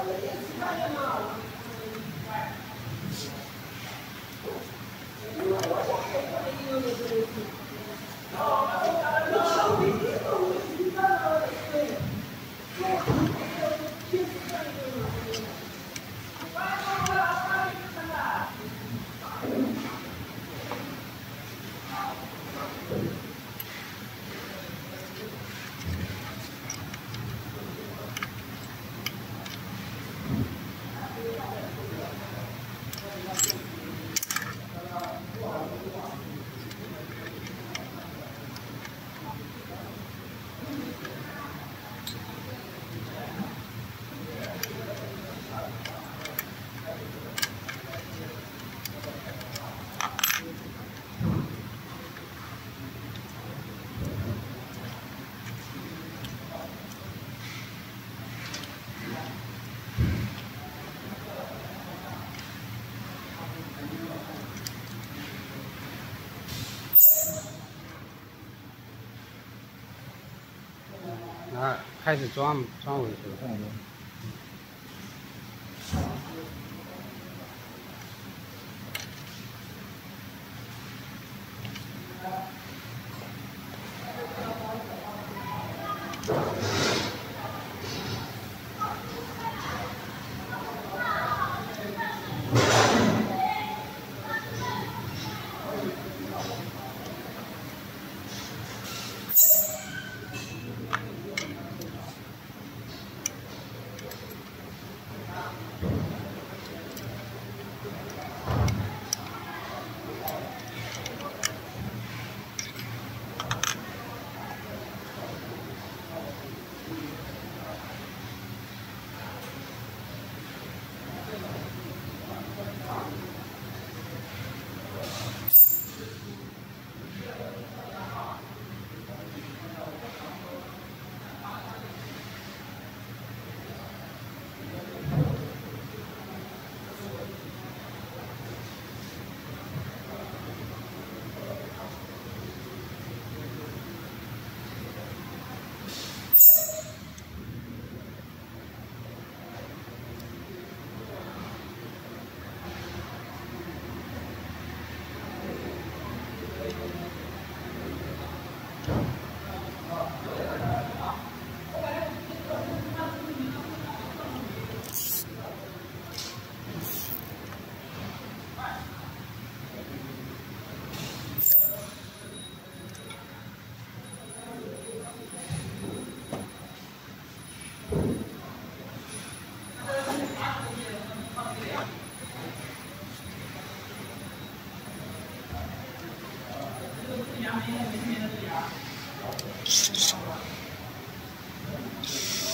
Olha, esse vai mal. 啊，开始装装尾数。Thank you.